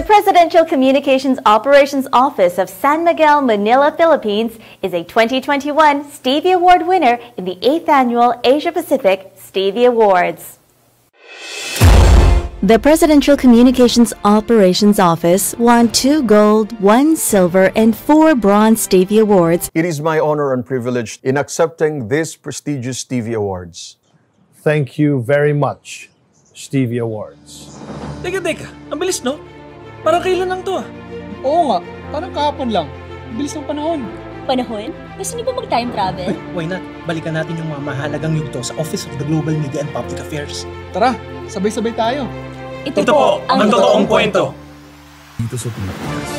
The Presidential Communications Operations Office of San Miguel, Manila, Philippines is a 2021 Stevie Award winner in the 8th Annual Asia Pacific Stevie Awards. The Presidential Communications Operations Office won two gold, one silver, and four bronze Stevie Awards. It is my honor and privilege in accepting these prestigious Stevie Awards. Thank you very much, Stevie Awards. Teka, teka. Ang bilis, no? Parang kailan lang to ah. Oo nga, parang kahapon lang. Bilis ng panahon. Panahon? Gusto niyo ba mag-time travel? Why not? Balikan natin yung mga mahalagang yugto sa Office of the Global Media and Public Affairs. Tara, sabay-sabay tayo. Ito, po ang totoong kwento. Dito sa Pilipinas.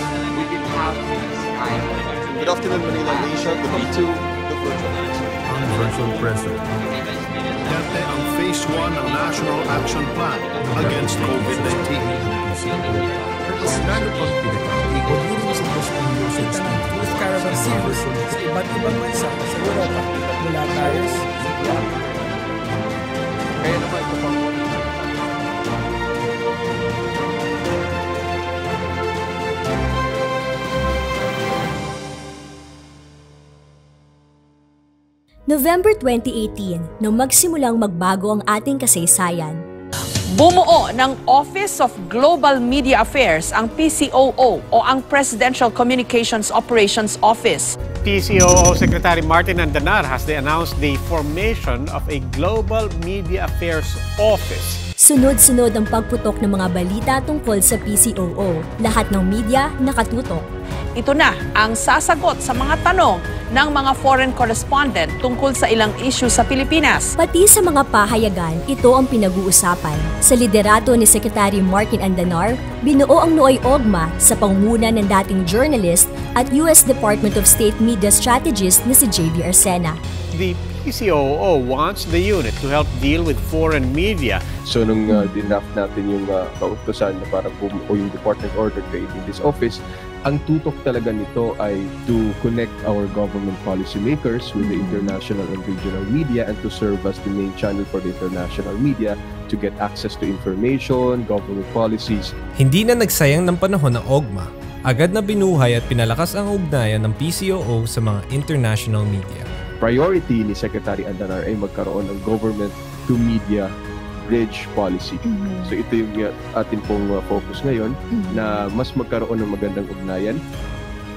Good afternoon, Manila Nation. Welcome to the virtual Ang virtual ang Phase 1 ng National Action Plan against COVID-19. Lalo pang pinag-ikot din sa Pilipinas sa Steve. With caravan series sa iba't ibang bansa sa Europa. Mula tires, Kaya naman ito pang November 2018, nang magsimulang magbago ang ating kasaysayan. Bumuo ng Office of Global Media Affairs ang PCOO o ang Presidential Communications Operations Office. PCOO Secretary Martin Andanar has announced the formation of a Global Media Affairs Office. Sunod-sunod ang pagputok ng mga balita tungkol sa PCOO. Lahat ng media nakatutok. Ito na ang sasagot sa mga tanong ng mga foreign correspondent tungkol sa ilang issue sa Pilipinas. Pati sa mga pahayagan, ito ang pinag-uusapan. Sa liderato ni Secretary Martin Andanar, binuo ang Nooy Ogma sa pangunguna ng dating journalist at U.S. Department of State Media Strategist na si J.B. Arsena. The PCOO wants the unit to help deal with foreign media. So nung uh, dinaft natin yung uh, kautosan na parang bumuo yung department order creating this office, ang tutok talaga nito ay to connect our government policymakers with the international and regional media and to serve as the main channel for the international media to get access to information, government policies. Hindi na nagsayang ng panahon ng OGMA. Agad na binuhay at pinalakas ang ugnayan ng PCOO sa mga international media. Priority ni Secretary Andanar ay magkaroon ng government to media bridge policy. So ito yung atin pong uh, focus ngayon na mas magkaroon ng magandang ugnayan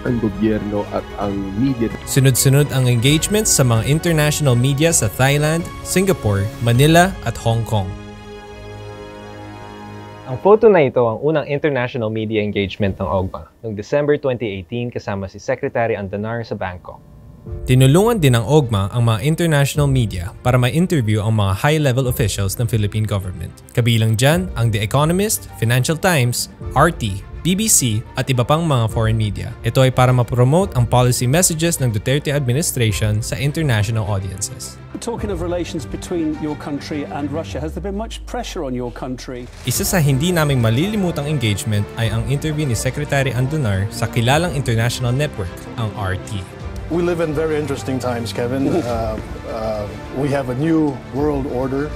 ang gobyerno at ang media. Sunod-sunod ang engagements sa mga international media sa Thailand, Singapore, Manila at Hong Kong. Ang photo na ito ang unang international media engagement ng OGMA noong December 2018 kasama si Secretary Andanar sa Bangkok. Tinulungan din ng OGMA ang mga international media para ma-interview ang mga high-level officials ng Philippine government. Kabilang dyan ang The Economist, Financial Times, RT, BBC at iba pang mga foreign media. Ito ay para ma-promote ang policy messages ng Duterte administration sa international audiences. Talking of relations between your country and Russia, has there been much pressure on your country? Isa sa hindi naming malilimutang engagement ay ang interview ni Secretary Andunar sa kilalang international network, ang RT. We live in very interesting times, Kevin. Uh, uh, we have a new world order,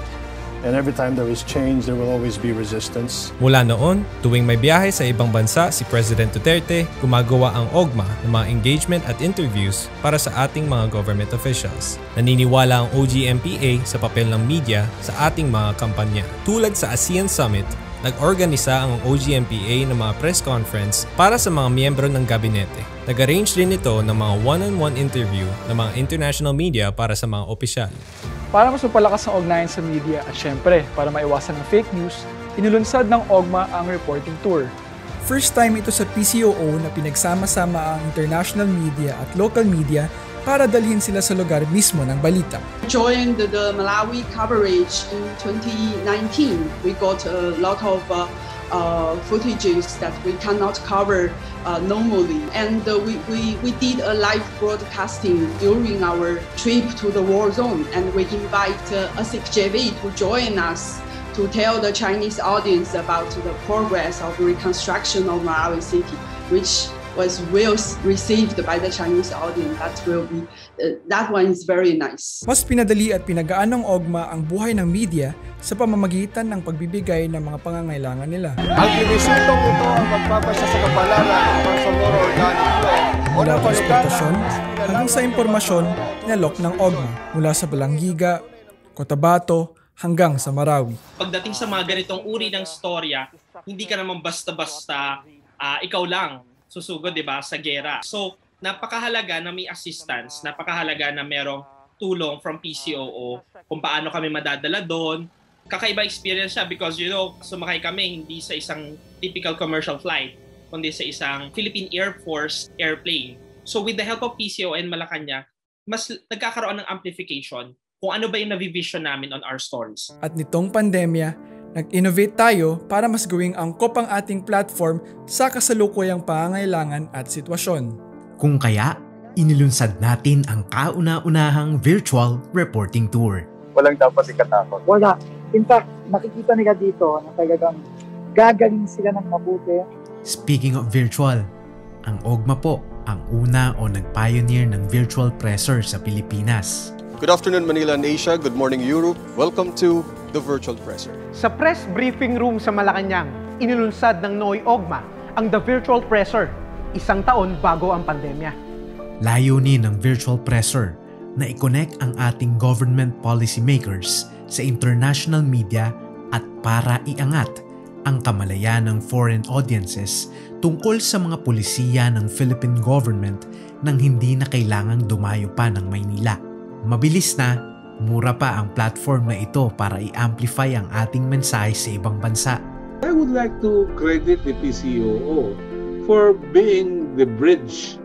and every time there is change, there will always be resistance. Mula noon, tuwing may biyahe sa ibang bansa si President Duterte, gumagawa ang OGMA ng mga engagement at interviews para sa ating mga government officials. Naniniwala ang OGMPA sa papel ng media sa ating mga kampanya. Tulad sa ASEAN Summit, nag-organisa ang OGMPA ng mga press conference para sa mga miyembro ng gabinete. Nag-arrange din ito ng mga one-on-one interview ng mga international media para sa mga opisyal. para mas mapalakas ang ugnayan sa media at syempre, para maiwasan ang fake news, inulunsad ng OGMA ang reporting tour. First time ito sa PCOO na pinagsama-sama ang international media at local media para dalhin sila sa lugar mismo ng balita. Joined the Malawi coverage in 2019. We got a lot of uh, uh, footages that we cannot cover uh, normally. And uh, we, we, we did a live broadcasting during our trip to the war zone. And we invite uh, ASIC JV to join us to tell the Chinese audience about the progress of reconstruction of Malawi City, which was well received by the Chinese audience. That will be uh, that one is very nice. Mas pinadali at pinagaan ng OGMA ang buhay ng media sa pamamagitan ng pagbibigay ng mga pangangailangan nila. Ang plebisitong ito ang magpapasa sa kapalaran ng Bangsamoro Organic Law Mula transportasyon hanggang sa impormasyon inalok ng OGMA mula sa Balanggiga, Cotabato hanggang sa Marawi. Pagdating sa mga ganitong uri ng storya, hindi ka naman basta-basta uh, ikaw lang susugod 'di ba sa gera. So napakahalaga na may assistance, napakahalaga na merong tulong from PCOO kung paano kami madadala doon. Kakaiba experience siya because you know, sumakay kami hindi sa isang typical commercial flight, kundi sa isang Philippine Air Force airplane. So with the help of PCO and Malacanang, mas nagkakaroon ng amplification kung ano ba yung navivision namin on our stories. At nitong pandemya, nag-innovate tayo para mas gawing angkop ang ating platform sa kasalukuyang pangangailangan at sitwasyon. Kung kaya, inilunsad natin ang kauna-unahang virtual reporting tour. Walang dapat ikatakot. Wala. In fact, nakikita nila dito na talagang gagaling sila ng mabuti. Speaking of virtual, ang OGMA po ang una o nag-pioneer ng virtual presser sa Pilipinas. Good afternoon Manila and Asia. Good morning Europe. Welcome to the Virtual Presser. Sa press briefing room sa Malacanang, inilunsad ng Noy Ogma ang The Virtual Presser, isang taon bago ang pandemya. Layunin ng Virtual Presser na i-connect ang ating government policymakers sa international media at para iangat ang kamalayan ng foreign audiences tungkol sa mga pulisiya ng Philippine government nang hindi na kailangang dumayo pa ng Maynila. Mabilis na, mura pa ang platform na ito para i-amplify ang ating mensahe sa ibang bansa. I would like to credit the PCOO for being the bridge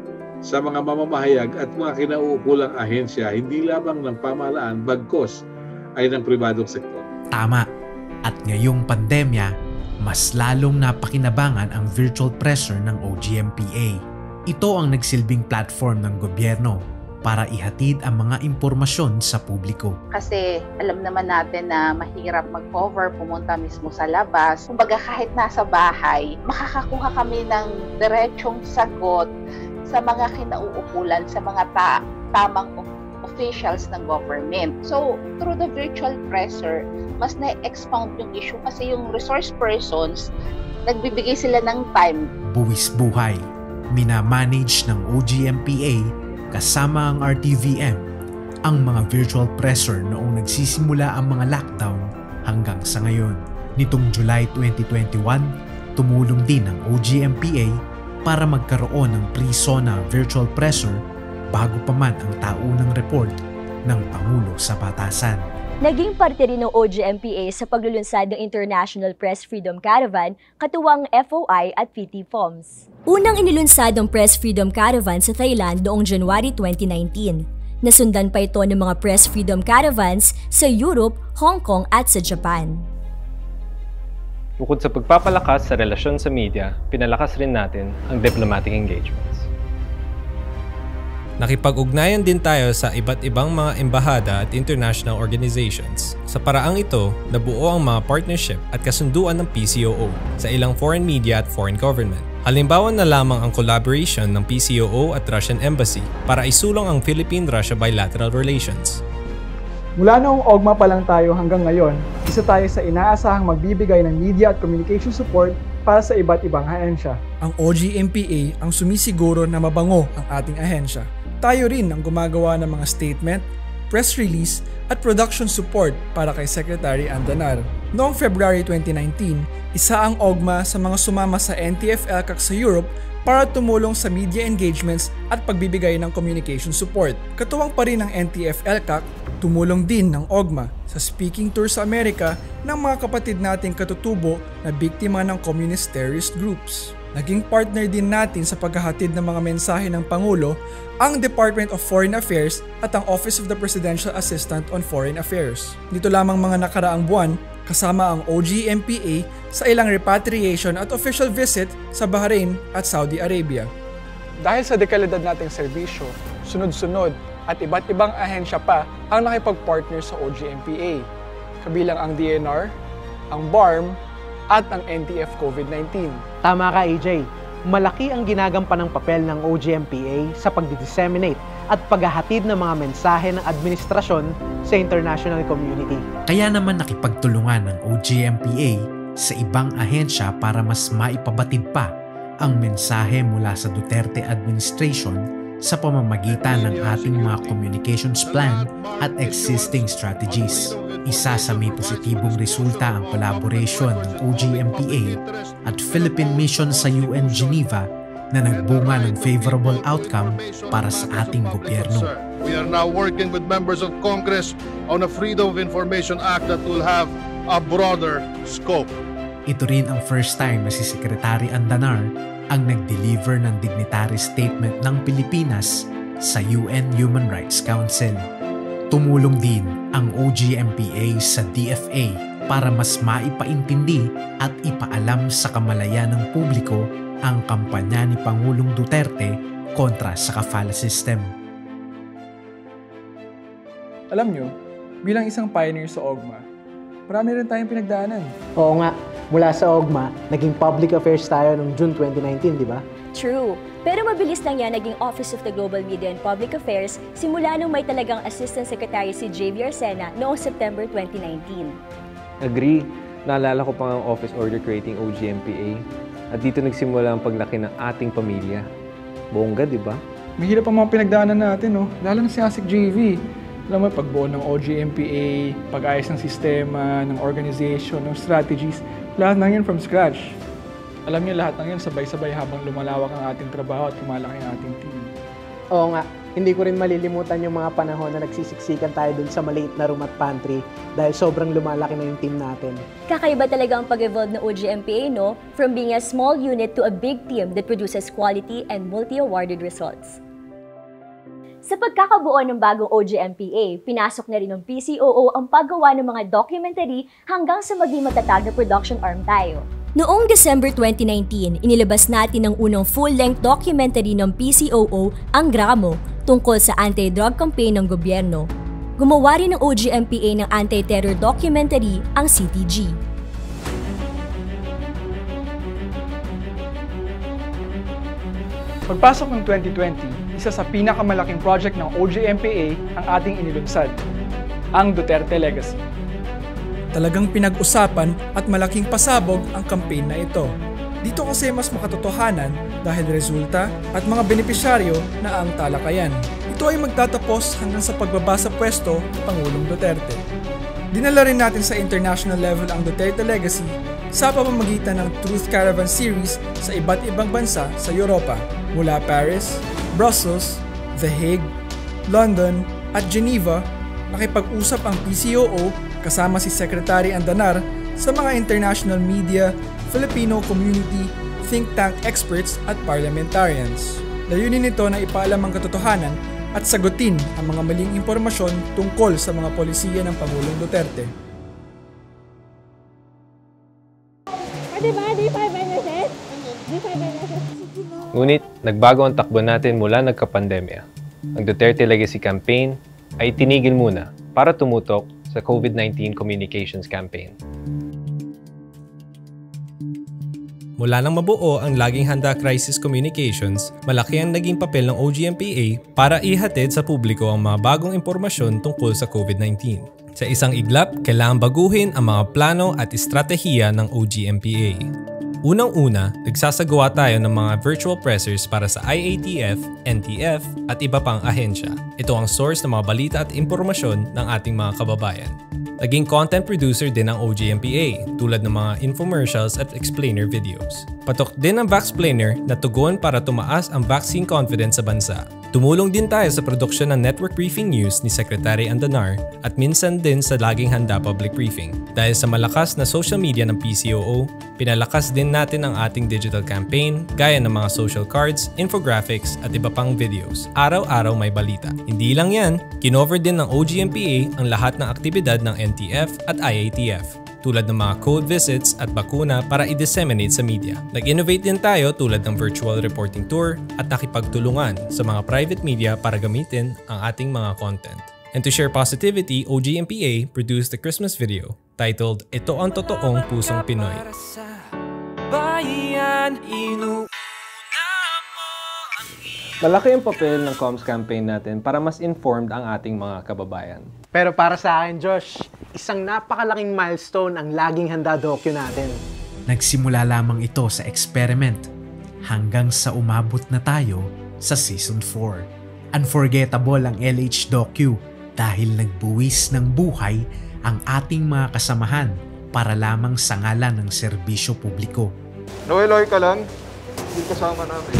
sa mga mamamahayag at mga kinauukulang ahensya, hindi lamang ng pamahalaan, bagkos ay ng pribadong sektor. Tama. At ngayong pandemya, mas lalong napakinabangan ang virtual presser ng OGMPA. Ito ang nagsilbing platform ng gobyerno para ihatid ang mga impormasyon sa publiko. Kasi alam naman natin na mahirap mag-cover, pumunta mismo sa labas. Kumbaga kahit nasa bahay, makakakuha kami ng diretsong sagot sa mga kinauukulan, sa mga ta- tamang officials ng government. So, through the virtual presser, mas na-expound yung issue kasi yung resource persons, nagbibigay sila ng time. Buwis buhay, minamanage ng OGMPA kasama ang RTVM, ang mga virtual presser noong nagsisimula ang mga lockdown hanggang sa ngayon. Nitong July 2021, tumulong din ang OGMPA para magkaroon ng pre-SONA virtual presser bago pa man ang taunang report ng Pangulo sa batasan. Naging parte rin ng OGMPA sa paglulunsad ng International Press Freedom Caravan, katuwang FOI at PT Forms. Unang inilunsad ang Press Freedom Caravan sa Thailand noong January 2019. Nasundan pa ito ng mga Press Freedom Caravans sa Europe, Hong Kong at sa Japan. Bukod sa pagpapalakas sa relasyon sa media, pinalakas rin natin ang diplomatic engagements. Nakipag-ugnayan din tayo sa iba't ibang mga embahada at international organizations. Sa paraang ito, nabuo ang mga partnership at kasunduan ng PCOO sa ilang foreign media at foreign government. Halimbawa na lamang ang collaboration ng PCOO at Russian Embassy para isulong ang Philippine-Russia bilateral relations. Mula noong OGMA pa lang tayo hanggang ngayon, isa tayo sa inaasahang magbibigay ng media at communication support para sa iba't ibang ahensya. Ang OGMPA ang sumisiguro na mabango ang ating ahensya. Tayo rin ang gumagawa ng mga statement, press release at production support para kay Secretary Andanar. Noong February 2019, isa ang OGMA sa mga sumama sa NTF-ELCAC sa Europe para tumulong sa media engagements at pagbibigay ng communication support. Katuwang pa rin ng NTF-ELCAC, tumulong din ng OGMA sa speaking tour sa Amerika ng mga kapatid nating katutubo na biktima ng communist terrorist groups. Naging partner din natin sa paghahatid ng mga mensahe ng Pangulo ang Department of Foreign Affairs at ang Office of the Presidential Assistant on Foreign Affairs. Dito lamang mga nakaraang buwan, kasama ang OGMPA sa ilang repatriation at official visit sa Bahrain at Saudi Arabia. Dahil sa dekalidad nating serbisyo, sunod-sunod at iba't ibang ahensya pa ang nakipag-partner sa OGMPA, kabilang ang DNR, ang BARM, at ang NTF COVID-19. Tama ka AJ. malaki ang ginagampan ng papel ng OGMPA sa pagdi-disseminate at paghahatid ng mga mensahe ng administrasyon sa international community. Kaya naman nakipagtulungan ng OGMPA sa ibang ahensya para mas maipabatid pa ang mensahe mula sa Duterte administration sa pamamagitan ng ating mga communications plan at existing strategies. Isa sa may positibong resulta ang collaboration ng OGMPA at Philippine Mission sa UN Geneva na nagbunga ng favorable outcome para sa ating gobyerno. We are now working with members of Congress on a Freedom of Information Act that will have a broader scope. Ito rin ang first time na si Secretary Andanar ang nag-deliver ng dignitary statement ng Pilipinas sa UN Human Rights Council. Tumulong din ang OGMPA sa DFA para mas maipaintindi at ipaalam sa kamalayan ng publiko ang kampanya ni Pangulong Duterte kontra sa kafala system. Alam nyo, bilang isang pioneer sa OGMA, marami rin tayong pinagdaanan. Oo nga, mula sa OGMA, naging public affairs tayo noong June 2019, di ba? True. Pero mabilis lang yan naging Office of the Global Media and Public Affairs simula nung may talagang Assistant Secretary si Javier Sena noong September 2019. Agree. Naalala ko pa ang Office Order Creating OGMPA at dito nagsimula ang paglaki ng ating pamilya. Bongga, di ba? Mahirap ang mga pinagdaanan natin, no? Lalo na si Asik JV. Alam mo, pagbuo ng OGMPA, pag-ayos ng sistema, ng organization, ng strategies, lahat ng yun from scratch. Alam niyo lahat ng yun sabay-sabay habang lumalawak ang ating trabaho at lumalaki ang ating team. Oo nga, hindi ko rin malilimutan yung mga panahon na nagsisiksikan tayo dun sa maliit na room at pantry dahil sobrang lumalaki na yung team natin. Kakaiba talaga ang pag-evolve ng OGMPA, no? From being a small unit to a big team that produces quality and multi-awarded results. Sa pagkakabuo ng bagong OGMPA, pinasok na rin ng PCOO ang paggawa ng mga documentary hanggang sa maging matatag na production arm tayo. Noong December 2019, inilabas natin ang unang full-length documentary ng PCOO, ang Gramo, tungkol sa anti-drug campaign ng gobyerno. Gumawa rin ng OGMPA ng anti-terror documentary, ang CTG. Pagpasok ng 2020, isa sa pinakamalaking project ng OGMPA ang ating inilunsad, ang Duterte Legacy. Talagang pinag-usapan at malaking pasabog ang campaign na ito. Dito kasi mas makatotohanan dahil resulta at mga benepisyaryo na ang talakayan. Ito ay magtatapos hanggang sa pagbaba sa pwesto ni Pangulong Duterte. Dinala rin natin sa international level ang Duterte Legacy sa pamamagitan ng Truth Caravan Series sa iba't ibang bansa sa Europa mula Paris, Brussels, The Hague, London at Geneva nakipag-usap ang PCOO kasama si Secretary Andanar sa mga international media, Filipino community, think tank experts at parliamentarians. Layunin nito na ipaalam ang katotohanan at sagutin ang mga maling impormasyon tungkol sa mga polisiya ng Pangulong Duterte. Ngunit nagbago ang takbo natin mula nagkapandemya. Ang Duterte Legacy Campaign ay tinigil muna para tumutok sa COVID-19 Communications Campaign. Mula nang mabuo ang Laging Handa Crisis Communications, malaki ang naging papel ng OGMPA para ihatid sa publiko ang mga bagong impormasyon tungkol sa COVID-19. Sa isang iglap, kailangan baguhin ang mga plano at estratehiya ng OGMPA. Unang-una, nagsasagawa tayo ng mga virtual pressers para sa IATF, NTF at iba pang ahensya. Ito ang source ng mga balita at impormasyon ng ating mga kababayan. Naging content producer din ang OGMPA tulad ng mga infomercials at explainer videos. Patok din ang Vaxplainer na tugon para tumaas ang vaccine confidence sa bansa. Tumulong din tayo sa produksyon ng Network Briefing News ni Secretary Andanar at minsan din sa Laging Handa Public Briefing. Dahil sa malakas na social media ng PCOO, pinalakas din natin ang ating digital campaign gaya ng mga social cards, infographics at iba pang videos. Araw-araw may balita. Hindi lang yan, kinover din ng OGMPA ang lahat ng aktibidad ng NTF at IATF tulad ng mga code visits at bakuna para i-disseminate sa media. Nag-innovate din tayo tulad ng virtual reporting tour at nakipagtulungan sa mga private media para gamitin ang ating mga content. And to share positivity, OGMPA produced a Christmas video titled Ito ang Totoong Pusong Pinoy. bayan inu Malaki ang papel ng comms campaign natin para mas informed ang ating mga kababayan. Pero para sa akin, Josh, isang napakalaking milestone ang laging handa docu natin. Nagsimula lamang ito sa experiment hanggang sa umabot na tayo sa Season 4. Unforgettable ang LH Docu dahil nagbuwis ng buhay ang ating mga kasamahan para lamang sa ngalan ng serbisyo publiko. Loy-loy ka lang. Hindi kasama namin.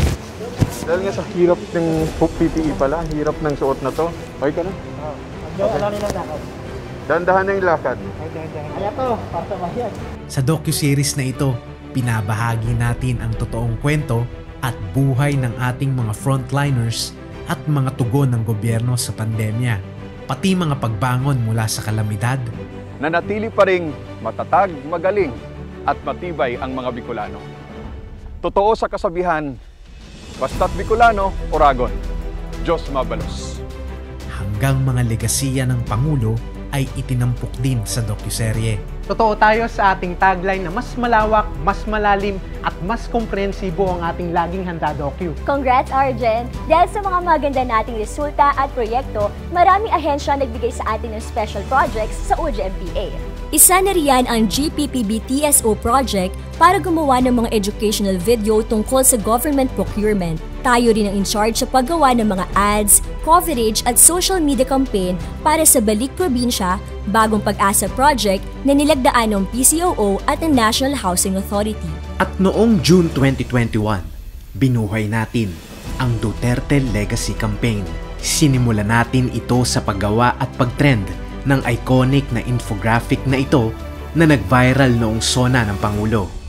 Dahil nga sa hirap ng PPE pala, hirap ng suot na to. Okay ka na? Okay. Ano nila lakad? Dandahan na yung lakad. Kaya to, para sa bayan. Sa docu-series na ito, pinabahagi natin ang totoong kwento at buhay ng ating mga frontliners at mga tugon ng gobyerno sa pandemya, pati mga pagbangon mula sa kalamidad. Nanatili pa ring matatag, magaling at matibay ang mga Bicolano. Totoo sa kasabihan, basta't Bicolano, Oragon. Diyos mabalos. Hanggang mga legasiya ng Pangulo ay itinampok din sa docuserye. Totoo tayo sa ating tagline na mas malawak, mas malalim, at mas komprehensibo ang ating laging handa docu. Congrats, Arjen! Dahil sa mga maganda nating resulta at proyekto, maraming ahensya nagbigay sa atin ng special projects sa OJMPA. Isa na riyan ang GPPB TSO project para gumawa ng mga educational video tungkol sa government procurement. Tayo rin ang in charge sa paggawa ng mga ads, coverage at social media campaign para sa Balik Probinsya, Bagong Pag-asa Project na nilagdaan ng PCOO at ng National Housing Authority. At noong June 2021, binuhay natin ang Duterte Legacy Campaign. Sinimula natin ito sa paggawa at pagtrend ng iconic na infographic na ito na nag-viral noong sona ng Pangulo.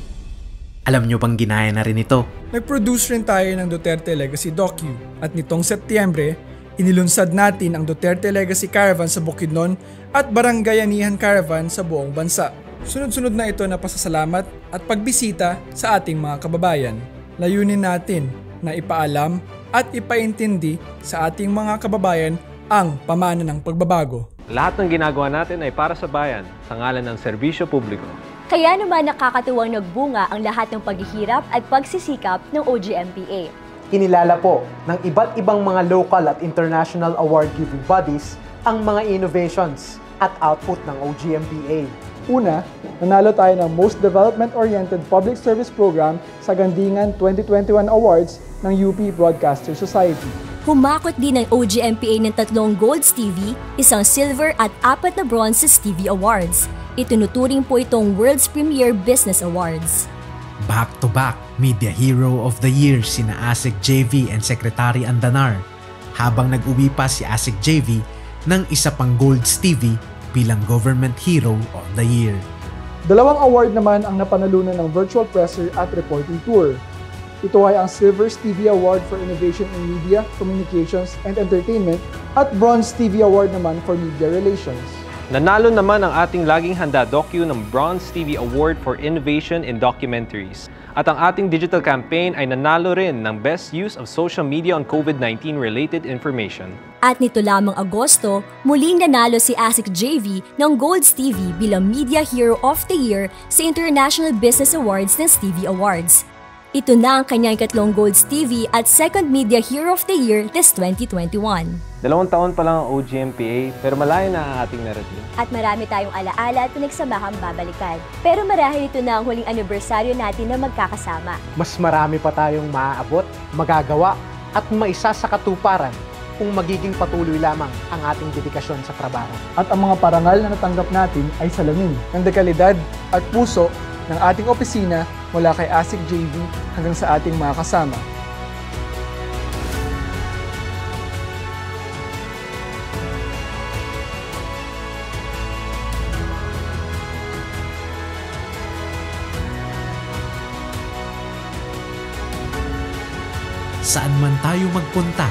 Alam nyo bang ginaya na rin ito? Nag-produce rin tayo ng Duterte Legacy Docu at nitong Setyembre, inilunsad natin ang Duterte Legacy Caravan sa Bukidnon at Barangayanihan Caravan sa buong bansa. Sunod-sunod na ito na pasasalamat at pagbisita sa ating mga kababayan. Layunin natin na ipaalam at ipaintindi sa ating mga kababayan ang pamana ng pagbabago. Lahat ng ginagawa natin ay para sa bayan, sa ngalan ng serbisyo publiko. Kaya naman nakakatuwang nagbunga ang lahat ng paghihirap at pagsisikap ng OGMPA. Kinilala po ng iba't ibang mga local at international award-giving bodies ang mga innovations at output ng OGMPA. Una, nanalo tayo ng Most Development-Oriented Public Service Program sa Gandingan 2021 Awards ng UP Broadcaster Society. Humakot din ang OGMPA ng tatlong Gold Stevie, isang Silver at apat na Bronze Stevie Awards. Itinuturing po itong World's Premier Business Awards. Back-to-back Media Hero of the Year sina ASIC JV and Secretary Andanar habang nag-uwi pa si ASIC JV ng isa pang Gold Stevie bilang Government Hero of the Year. Dalawang award naman ang napanalunan ng Virtual Presser at Reporting Tour. Ito ay ang Silver Stevie Award for Innovation in Media, Communications, and Entertainment at Bronze Stevie Award naman for Media Relations. Nanalo naman ang ating laging handa docu ng Bronze TV Award for Innovation in Documentaries. At ang ating digital campaign ay nanalo rin ng Best Use of Social Media on COVID-19 Related Information. At nito lamang Agosto, muling nanalo si ASIC JV ng Gold Stevie bilang Media Hero of the Year sa International Business Awards ng Stevie Awards. Ito na ang kanyang katlong Gold Stevie at second Media Hero of the Year this 2021. Dalawang taon pa lang ang OGMPA pero malayo na ang ating narating. At marami tayong alaala at pinagsamahang babalikan. Pero marahil ito na ang huling anibersaryo natin na magkakasama. Mas marami pa tayong maaabot, magagawa, at maisa sa katuparan kung magiging patuloy lamang ang ating dedikasyon sa trabaho. At ang mga parangal na natanggap natin ay salamin ng dekalidad at puso ng ating opisina mula kay ASIC JV hanggang sa ating mga kasama. Saan man tayo magpunta,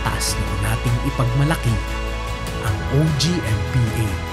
taas na nating ipagmalaki ang OGMPA.